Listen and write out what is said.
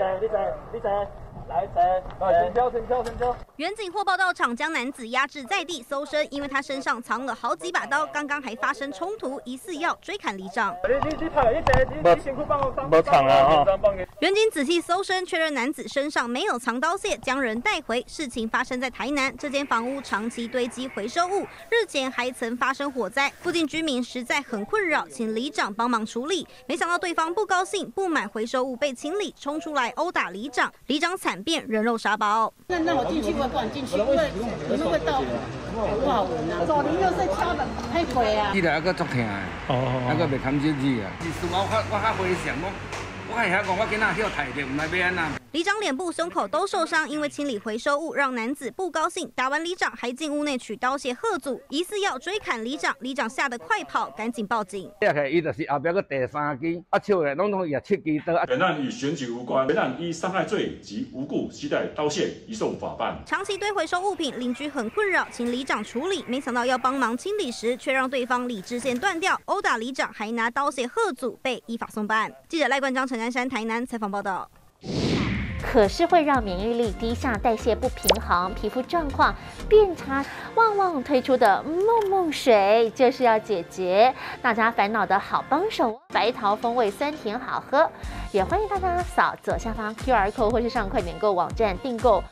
坐，你坐，你坐。来，成交，成交，成交。远警获报到场，将男子压制在地搜身，因为他身上藏了好几把刀，刚刚还发生冲突，疑似要追砍里长。远警仔细搜身，确认男子身上没有藏刀械，将人带回。事情发生在台南，这间房屋长期堆积回收物，日前还曾发生火灾，附近居民实在很困扰，请里长帮忙处理。没想到对方不高兴，不满回收物被清理，冲出来殴打里长，里长惨。变人肉沙包。那那我进去，我不敢进去，因为你们会到不好闻啊。左邻右舍敲的太鬼啊！记得一个昨天啊，那个啊。是我我我较回想我。里长脸部、胸口都受伤，因为清理回收物让男子不高兴。打完里长还进屋内取刀械喝阻，疑似要追砍里长。里长吓得快跑，赶紧报警。伊就是后边个第三支，啊，手的拢拢也七支刀。本案与选举无关，本案依伤害罪及无故携带刀械移送法办。长期堆回收物品，邻居很困扰，请里长处理。没想到要帮忙清理时，却让对方理智线断掉，殴打里长，还拿刀械喝阻，被依法送办。记者赖冠章、陈。南山台南采访报道，可是会让免疫力低下、代谢不平衡、皮肤状况变差。旺旺推出的梦梦水就是要解决大家烦恼的好帮手，白桃风味酸甜好喝，也欢迎大家扫左下方 QR code 或是上快点购网站订购。